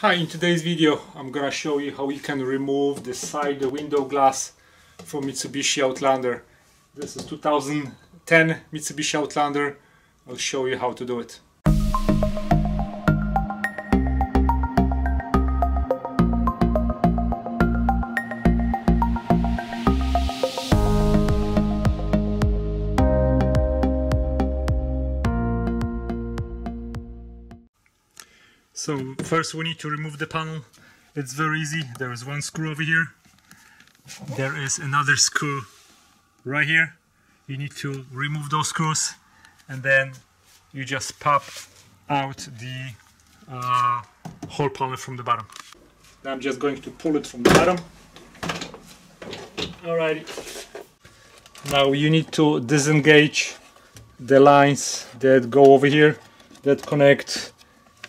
Hi, in today's video I'm gonna show you how you can remove the side window glass from Mitsubishi Outlander. This is 2010 Mitsubishi Outlander. I'll show you how to do it. So first we need to remove the panel. It's very easy. There is one screw over here. There is another screw right here. You need to remove those screws and then you just pop out the uh, whole panel from the bottom. Now I'm just going to pull it from the bottom. Alrighty. Now you need to disengage the lines that go over here that connect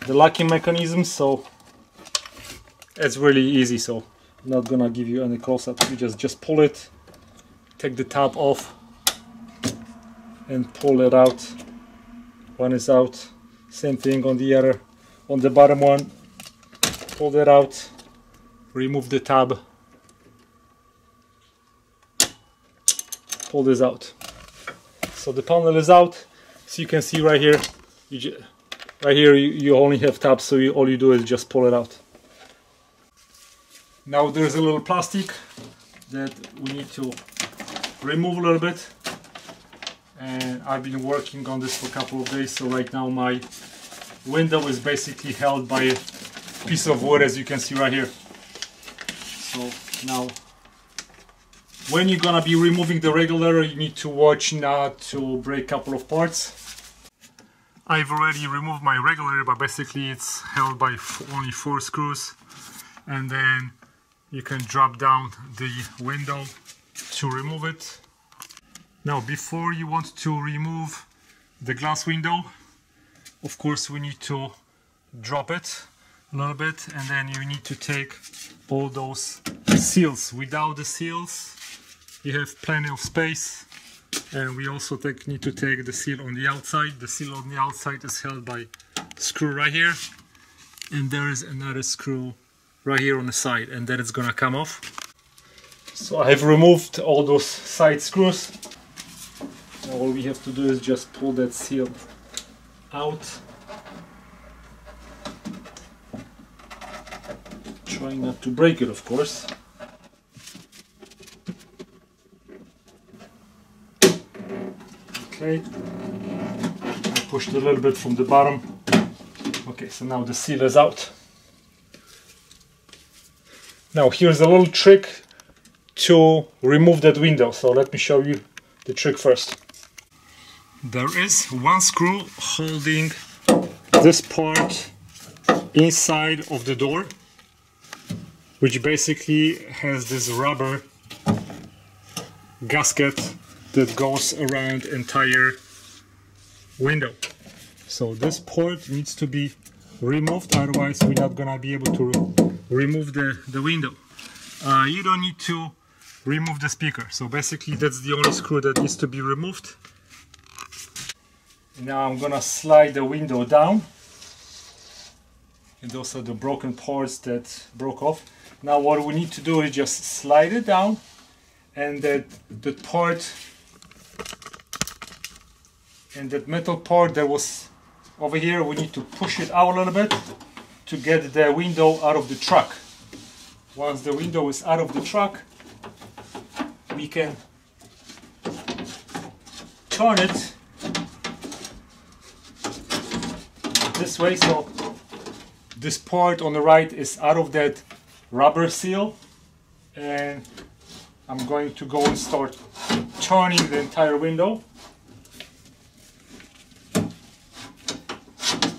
the locking mechanism so it's really easy so I'm not gonna give you any close-up. You just just pull it take the tab off and pull it out. One is out. Same thing on the other on the bottom one. Pull that out. Remove the tab. Pull this out. So the panel is out. So you can see right here right here you, you only have tabs so you, all you do is just pull it out. Now there's a little plastic that we need to remove a little bit. And I've been working on this for a couple of days so right now my window is basically held by a piece of wood as you can see right here. So now when you're gonna be removing the regulator you need to watch not to break a couple of parts I've already removed my regulator but basically it's held by only four screws. And then you can drop down the window to remove it. Now before you want to remove the glass window of course we need to drop it a little bit and then you need to take all those seals. Without the seals you have plenty of space and we also take, need to take the seal on the outside. The seal on the outside is held by screw right here. And there is another screw right here on the side and then it's gonna come off. So I have removed all those side screws. All we have to do is just pull that seal out. Trying not to break it of course okay I pushed a little bit from the bottom. Okay so now the seal is out. Now here's a little trick to remove that window. So let me show you the trick first. There is one screw holding this part inside of the door which basically has this rubber gasket that goes around entire window. So this port needs to be removed otherwise we're not gonna be able to re remove the the window. Uh, you don't need to remove the speaker. So basically that's the only screw that needs to be removed. Now I'm gonna slide the window down. And those are the broken parts that broke off. Now what we need to do is just slide it down and that the part and that metal part that was over here we need to push it out a little bit to get the window out of the truck. Once the window is out of the truck we can turn it this way so this part on the right is out of that rubber seal and I'm going to go and start turning the entire window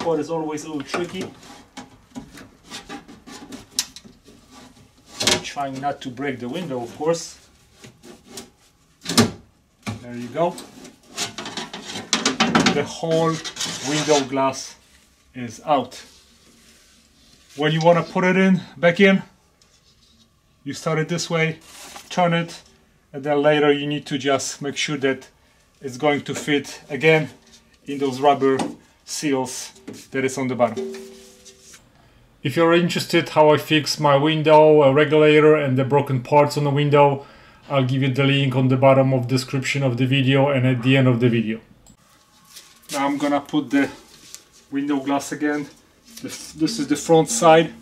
part is always a little tricky. Trying not to break the window, of course. There you go. The whole window glass is out. When you want to put it in, back in, you start it this way, turn it, and then later you need to just make sure that it's going to fit again in those rubber seals that is on the bottom. If you're interested how I fix my window, a regulator and the broken parts on the window, I'll give you the link on the bottom of description of the video and at the end of the video. Now I'm gonna put the window glass again. This is the front side.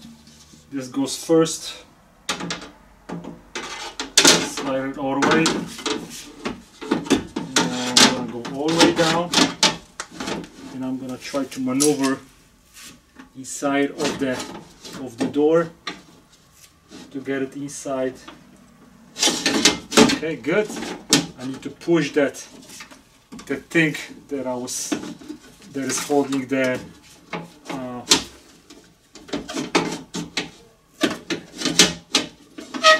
This goes first. Slide it all the way. Now I'm gonna go all the way down. And I'm gonna try to maneuver inside of the of the door to get it inside. Okay good. I need to push that the thing that I was that is holding the uh,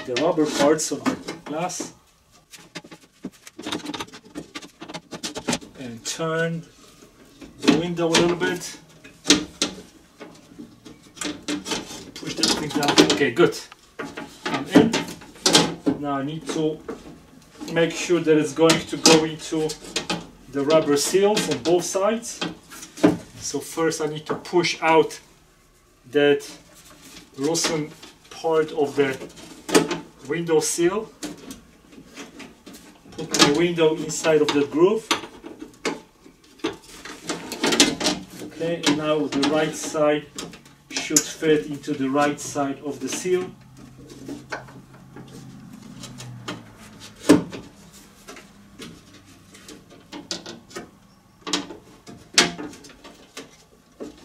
the rubber parts of the glass. And turn the window a little bit Push everything down. Okay, good. I'm in. Now I need to make sure that it's going to go into the rubber seals on both sides. So first I need to push out that loosened part of the window seal. Put the window inside of the groove. Okay, and now the right side should fit into the right side of the seal.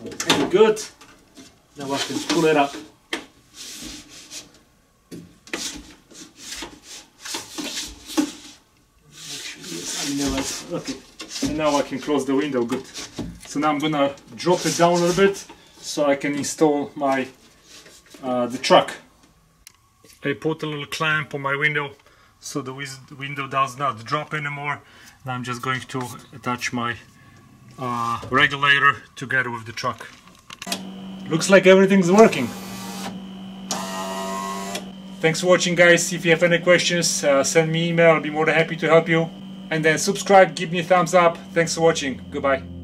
Okay, good. Now I can pull it up. Okay, and now I can close the window, good. So now I'm gonna drop it down a little bit so I can install my uh, the truck. I put a little clamp on my window so the window does not drop anymore and I'm just going to attach my uh, regulator together with the truck. Looks like everything's working. Thanks for watching guys. If you have any questions, uh, send me email. I'll be more than happy to help you. And then subscribe, give me a thumbs up. Thanks for watching. Goodbye.